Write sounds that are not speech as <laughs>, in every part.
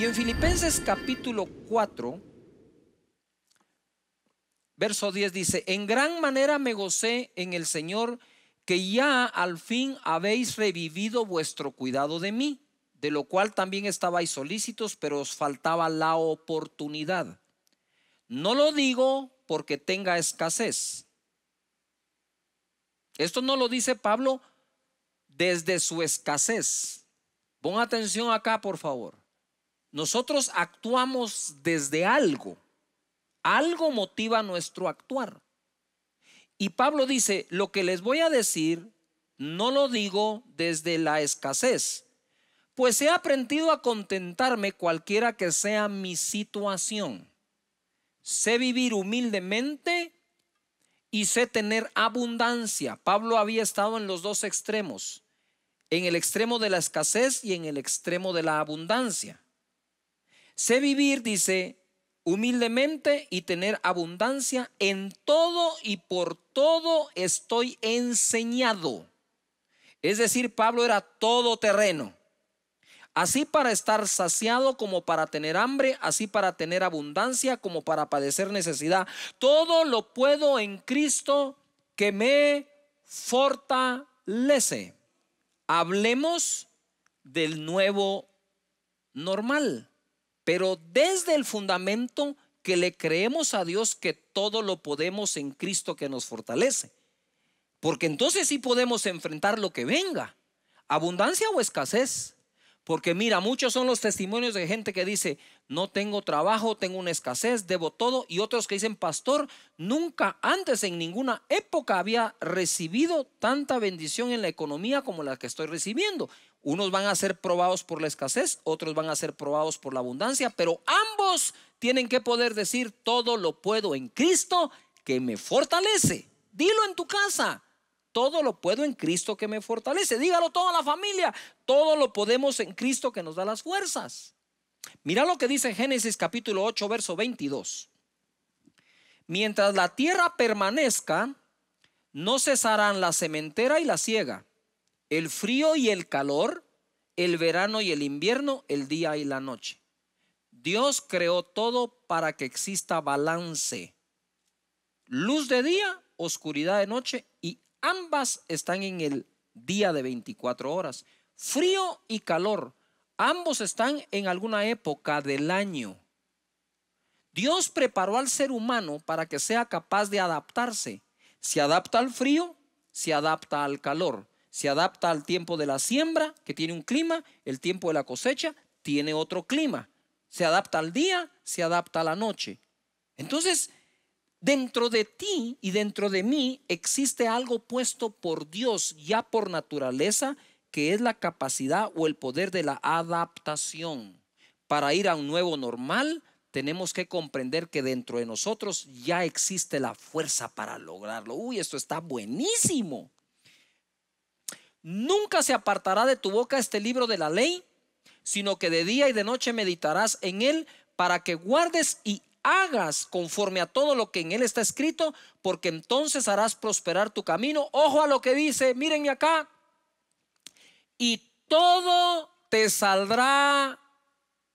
Y en Filipenses capítulo 4, verso 10 dice, en gran manera me gocé en el Señor que ya al fin habéis revivido vuestro cuidado de mí, de lo cual también estabais solícitos, pero os faltaba la oportunidad. No lo digo porque tenga escasez. Esto no lo dice Pablo desde su escasez. Pon atención acá, por favor. Nosotros actuamos desde algo. Algo motiva nuestro actuar. Y Pablo dice, lo que les voy a decir, no lo digo desde la escasez, pues he aprendido a contentarme cualquiera que sea mi situación. Sé vivir humildemente y sé tener abundancia. Pablo había estado en los dos extremos, en el extremo de la escasez y en el extremo de la abundancia. Sé vivir, dice, humildemente y tener abundancia en todo y por todo estoy enseñado. Es decir, Pablo era todo terreno. Así para estar saciado como para tener hambre, así para tener abundancia como para padecer necesidad. Todo lo puedo en Cristo que me fortalece. Hablemos del nuevo normal pero desde el fundamento que le creemos a Dios que todo lo podemos en Cristo que nos fortalece. Porque entonces sí podemos enfrentar lo que venga, abundancia o escasez. Porque mira, muchos son los testimonios de gente que dice, no tengo trabajo, tengo una escasez, debo todo. Y otros que dicen, pastor, nunca antes en ninguna época había recibido tanta bendición en la economía como la que estoy recibiendo. Unos van a ser probados por la escasez, otros van a ser probados por la abundancia, pero ambos tienen que poder decir, todo lo puedo en Cristo que me fortalece. Dilo en tu casa, todo lo puedo en Cristo que me fortalece. Dígalo toda la familia, todo lo podemos en Cristo que nos da las fuerzas. Mira lo que dice Génesis capítulo 8, verso 22. Mientras la tierra permanezca, no cesarán la cementera y la siega el frío y el calor, el verano y el invierno, el día y la noche. Dios creó todo para que exista balance. Luz de día, oscuridad de noche y ambas están en el día de 24 horas. Frío y calor, ambos están en alguna época del año. Dios preparó al ser humano para que sea capaz de adaptarse. Se adapta al frío, se adapta al calor se adapta al tiempo de la siembra, que tiene un clima, el tiempo de la cosecha tiene otro clima. Se adapta al día, se adapta a la noche. Entonces, dentro de ti y dentro de mí existe algo puesto por Dios ya por naturaleza, que es la capacidad o el poder de la adaptación. Para ir a un nuevo normal, tenemos que comprender que dentro de nosotros ya existe la fuerza para lograrlo. Uy, esto está buenísimo. Nunca se apartará de tu boca este libro de la ley, sino que de día y de noche meditarás en él para que guardes y hagas conforme a todo lo que en él está escrito, porque entonces harás prosperar tu camino. Ojo a lo que dice, mírenme acá. Y todo te saldrá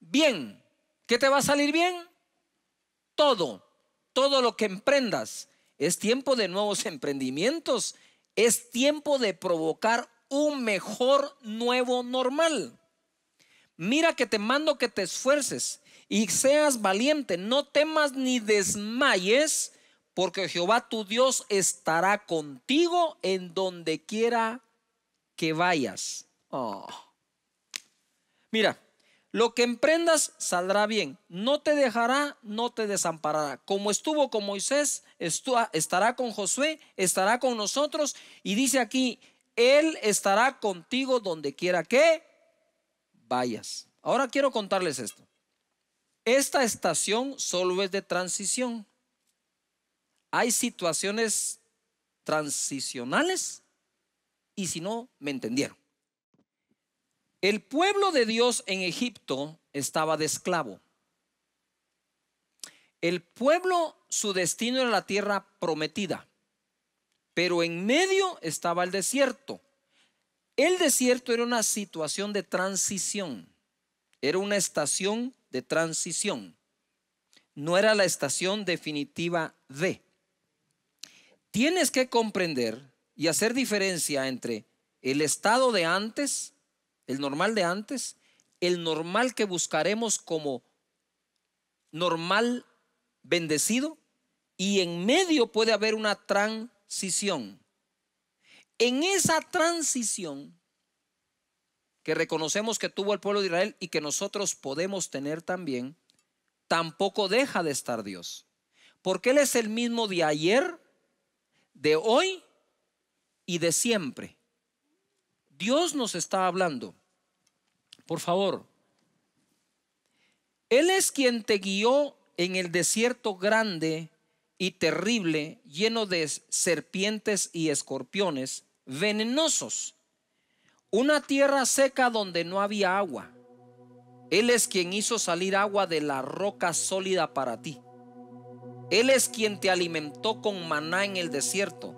bien. ¿Qué te va a salir bien? Todo, todo lo que emprendas. Es tiempo de nuevos <laughs> emprendimientos. Es tiempo de provocar un mejor nuevo normal. Mira que te mando que te esfuerces y seas valiente, no temas ni desmayes, porque Jehová tu Dios estará contigo en donde quiera que vayas. Oh. Mira, lo que emprendas saldrá bien, no te dejará, no te desamparará. Como estuvo con Moisés, estará con Josué, estará con nosotros. Y dice aquí, él estará contigo donde quiera que vayas. Ahora quiero contarles esto. Esta estación solo es de transición. Hay situaciones transicionales y si no, me entendieron. El pueblo de Dios en Egipto estaba de esclavo. El pueblo, su destino era la tierra prometida pero en medio estaba el desierto. El desierto era una situación de transición. Era una estación de transición. No era la estación definitiva de. Tienes que comprender y hacer diferencia entre el estado de antes, el normal de antes, el normal que buscaremos como normal bendecido y en medio puede haber una transición. En esa transición que reconocemos que tuvo el pueblo de Israel y que nosotros podemos tener también, tampoco deja de estar Dios. Porque Él es el mismo de ayer, de hoy y de siempre. Dios nos está hablando. Por favor, Él es quien te guió en el desierto grande y terrible, lleno de serpientes y escorpiones venenosos. Una tierra seca donde no había agua. Él es quien hizo salir agua de la roca sólida para ti. Él es quien te alimentó con maná en el desierto,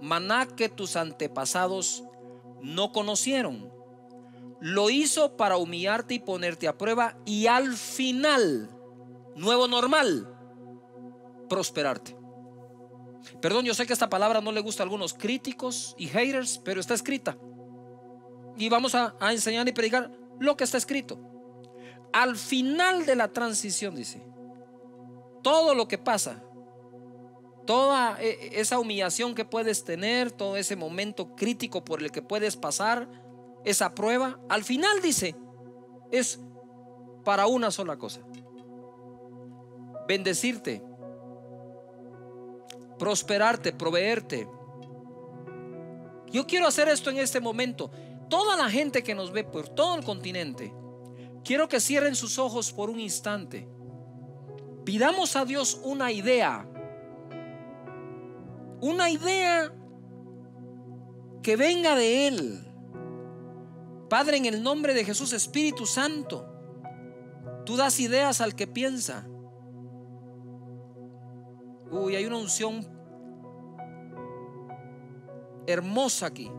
maná que tus antepasados no conocieron. Lo hizo para humillarte y ponerte a prueba y al final, nuevo normal, prosperarte. Perdón, yo sé que esta palabra no le gusta a algunos críticos y haters, pero está escrita. Y vamos a, enseñar y predicar lo que está escrito. Al final de la transición, dice, todo lo que pasa, toda e, esa humillación que puedes tener, todo ese momento crítico por el que puedes pasar, esa prueba, al final dice, es para una sola cosa. Bendecirte, prosperarte, proveerte. Yo quiero hacer esto en este momento. Toda la gente que nos ve por todo el continente, quiero que cierren sus ojos por un instante. Pidamos a Dios una idea. Una idea que venga de Él. Padre, en el nombre de Jesús, Espíritu Santo, tú das ideas al que piensa. Uy, hay una unción hermosa aquí.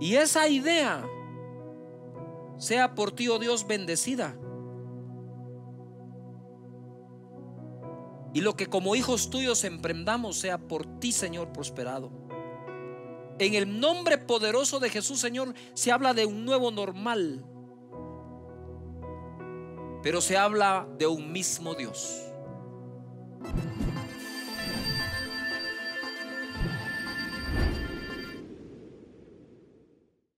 Y esa idea sea por ti, oh Dios, bendecida. Y lo que como hijos tuyos emprendamos sea por ti, Señor, prosperado. En el nombre poderoso de Jesús, Señor, se habla de un nuevo normal pero se habla de un mismo Dios.